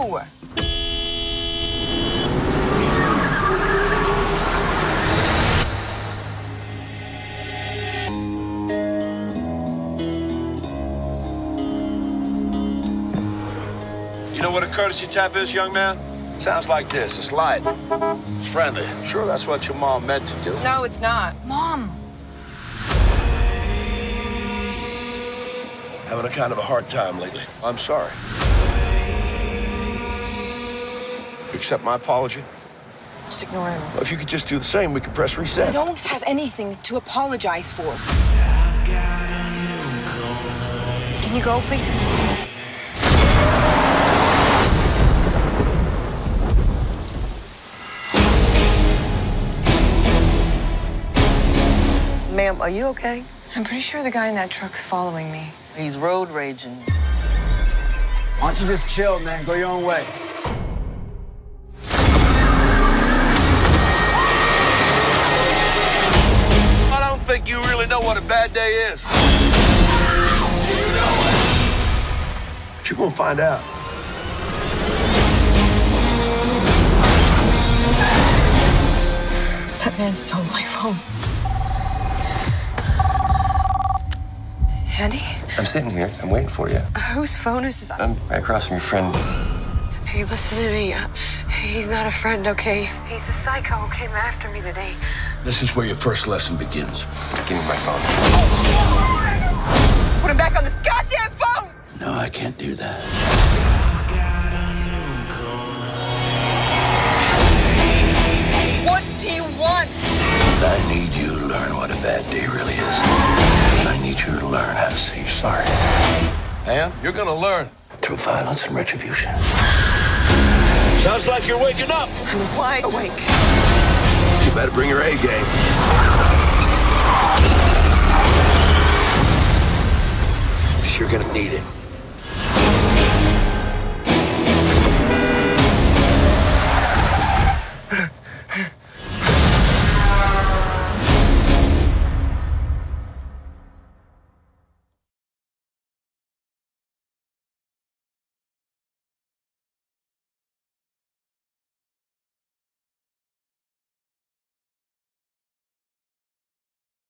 You know what a courtesy tap is, young man? Sounds like this. It's light. It's friendly. I'm sure that's what your mom meant to do. No, it's not. Mom. Having a kind of a hard time lately. I'm sorry. Accept my apology? Just ignore him. Well, if you could just do the same, we could press reset. I don't have anything to apologize for. Can you go, please? Ma'am, are you okay? I'm pretty sure the guy in that truck's following me. He's road raging. Why don't you just chill, man? Go your own way. Think you really know what a bad day is. But you're gonna find out. That man stole my phone. Andy? I'm sitting here. I'm waiting for you. Whose phone is this? I'm right across from your friend. Hey, listen to me. Uh, he's not a friend, okay? He's the psycho who came after me today. This is where your first lesson begins. Give me my phone. Put him back on this goddamn phone! No, I can't do that. What do you want? I need you to learn what a bad day really is. I need you to learn how to say you're sorry. And you're gonna learn through violence and retribution. Sounds like you're waking up. I'm wide awake. You better bring your A game. You're gonna need it.